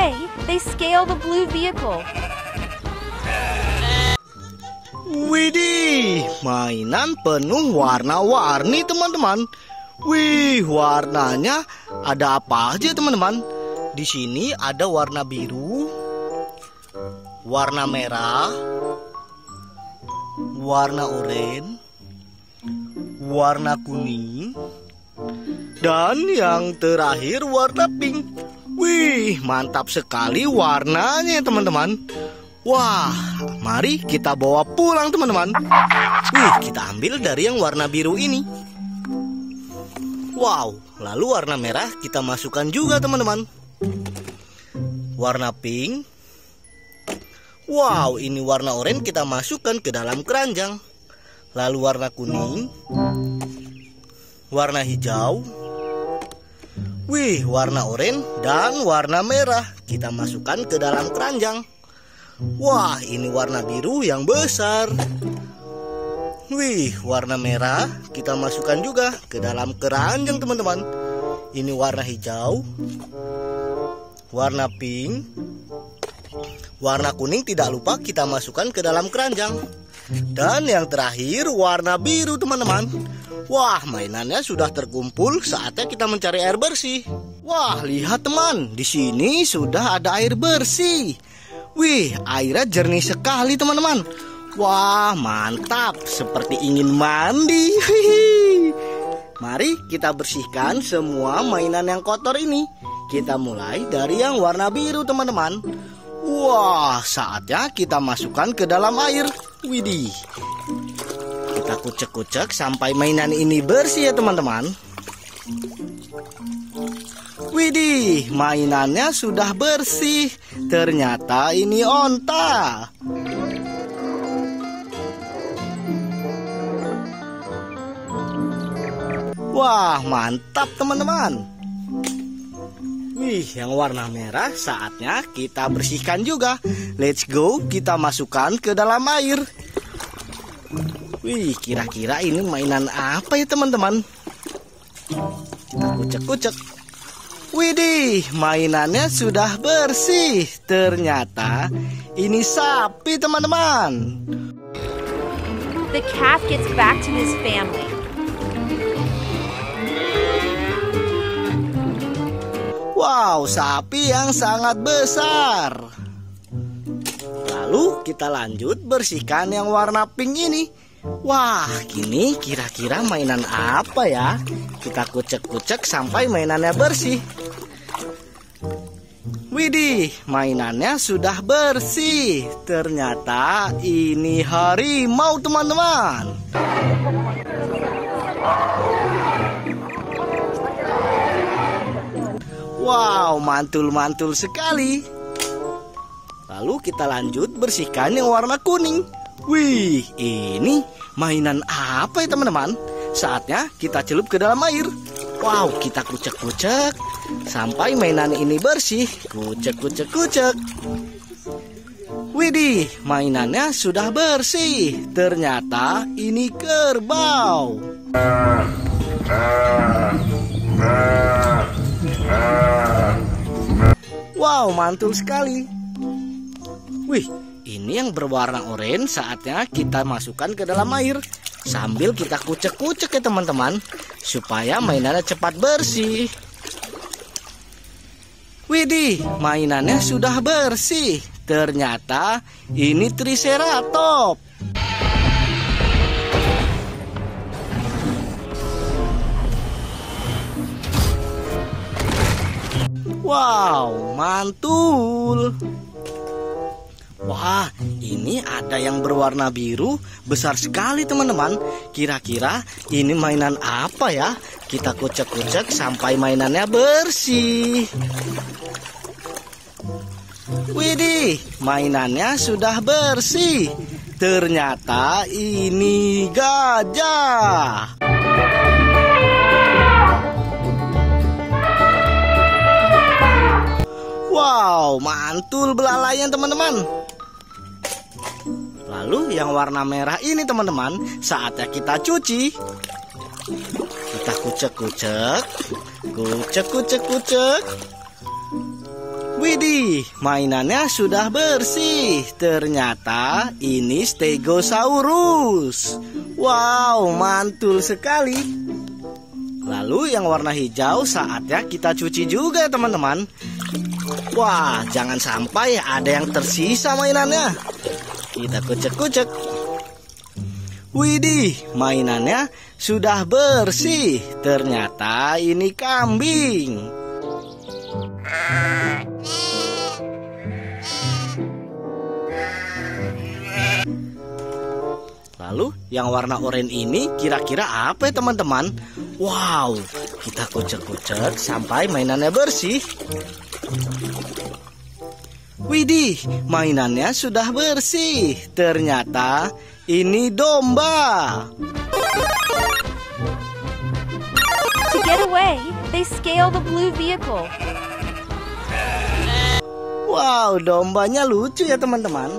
way, they scale the blue vehicle. Widih, mainan penuh warna-warni teman-teman. Wih, warnanya ada apa aja teman-teman? Di sini ada warna biru, warna merah, warna oranye, warna kuning, dan yang terakhir warna pink. Wih, mantap sekali warnanya teman-teman. Wah, mari kita bawa pulang teman-teman. Wih, kita ambil dari yang warna biru ini. Wow, lalu warna merah kita masukkan juga teman-teman. Warna pink. Wow, ini warna oranye kita masukkan ke dalam keranjang. Lalu warna kuning. Warna hijau. Wih, warna oranye dan warna merah kita masukkan ke dalam keranjang. Wah, ini warna biru yang besar. Wih, warna merah kita masukkan juga ke dalam keranjang, teman-teman. Ini warna hijau, warna pink, warna kuning tidak lupa kita masukkan ke dalam keranjang. Dan yang terakhir warna biru, teman-teman. Wah, mainannya sudah terkumpul. Saatnya kita mencari air bersih. Wah, lihat teman, di sini sudah ada air bersih. Wih, airnya jernih sekali teman-teman. Wah, mantap. Seperti ingin mandi. Mari kita bersihkan semua mainan yang kotor ini. Kita mulai dari yang warna biru teman-teman. Wah, saatnya kita masukkan ke dalam air. Widih. Kita kucek-kucek sampai mainan ini bersih ya teman-teman. Widih, mainannya sudah bersih. Ternyata ini onta. Wah, mantap teman-teman. Wih, yang warna merah saatnya kita bersihkan juga. Let's go, kita masukkan ke dalam air. Wih, kira-kira ini mainan apa ya teman-teman? Kita kucek-kucek. Widih, mainannya sudah bersih. Ternyata ini sapi, teman-teman. The calf gets back to his family. Wow, sapi yang sangat besar. Lalu kita lanjut bersihkan yang warna pink ini. Wah, kini kira-kira mainan apa ya? Kita kucek-kucek sampai mainannya bersih. Widih, mainannya sudah bersih. Ternyata ini harimau, teman-teman. Wow, mantul-mantul sekali. Lalu kita lanjut bersihkan yang warna kuning. Wih, ini mainan apa ya teman-teman? Saatnya kita celup ke dalam air. Wow, kita kucek-kucek sampai mainan ini bersih. Kucek-kucek-kucek. Widih, mainannya sudah bersih. Ternyata ini kerbau. Wow, mantul sekali. Wih, ini yang berwarna oranye saatnya kita masukkan ke dalam air. Sambil kita kucek-kucek ya teman-teman. Supaya mainannya cepat bersih. Widih, mainannya sudah bersih. Ternyata ini Triceratops. Wow, mantul. Wah, ini ada yang berwarna biru besar sekali teman-teman. Kira-kira ini mainan apa ya? Kita kucek-kucek sampai mainannya bersih. Widih, mainannya sudah bersih. Ternyata ini gajah. Wow, mantul belalainya teman-teman. Lalu yang warna merah ini teman-teman, saatnya kita cuci. Kita kucek-kucek, kucek-kucek-kucek. Widih, mainannya sudah bersih. Ternyata ini Stegosaurus. Wow, mantul sekali. Lalu yang warna hijau saatnya kita cuci juga teman-teman. Wah, jangan sampai ada yang tersisa mainannya. Kita kucek-kucek. Widih, mainannya sudah bersih. Ternyata ini kambing. Lalu yang warna oranye ini kira-kira apa ya teman-teman? Wow, kita kucek-kucek sampai mainannya bersih. Widih, mainannya sudah bersih. Ternyata ini domba. To get away, they scale the blue vehicle. Wow, dombanya lucu ya teman-teman.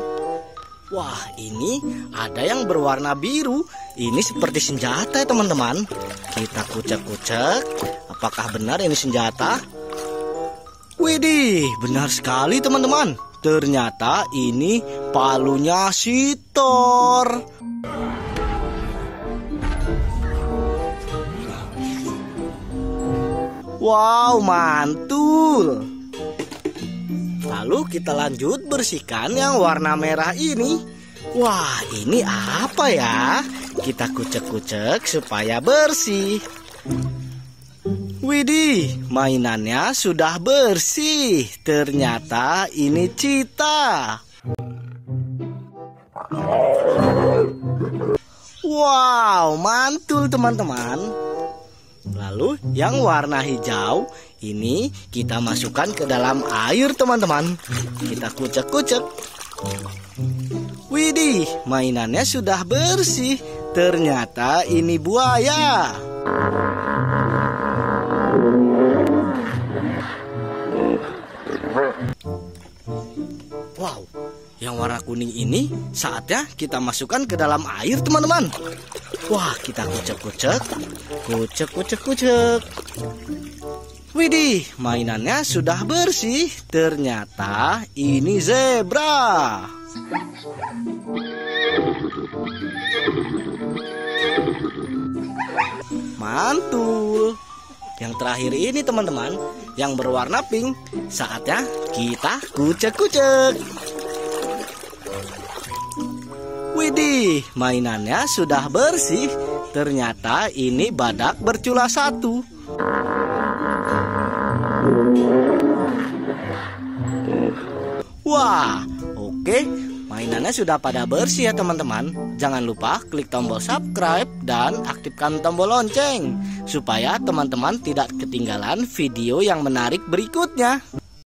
Wah, ini ada yang berwarna biru. Ini seperti senjata ya teman-teman. Kita kucek-kucek. Apakah benar ini senjata? Widih, benar sekali teman-teman. Ternyata ini palunya si Thor. Wow, mantul. Lalu kita lanjut bersihkan yang warna merah ini. Wah, ini apa ya? Kita kucek-kucek supaya bersih. Widih, mainannya sudah bersih. Ternyata ini cita. Wow, mantul teman-teman. Lalu yang warna hijau ini kita masukkan ke dalam air teman-teman. Kita kucek-kucek. Widih, mainannya sudah bersih. Ternyata ini buaya. Wow, yang warna kuning ini saatnya kita masukkan ke dalam air teman-teman. Wah, kita kucek-kucek, kucek-kucek-kucek. Widih, mainannya sudah bersih. Ternyata ini zebra. Mantul. Yang terakhir ini teman-teman, yang berwarna pink. Saatnya kita kucek-kucek. Widih, mainannya sudah bersih. Ternyata ini badak bercula satu. Sudah pada bersih ya teman-teman. Jangan lupa klik tombol subscribe dan aktifkan tombol lonceng supaya teman-teman tidak ketinggalan video yang menarik berikutnya.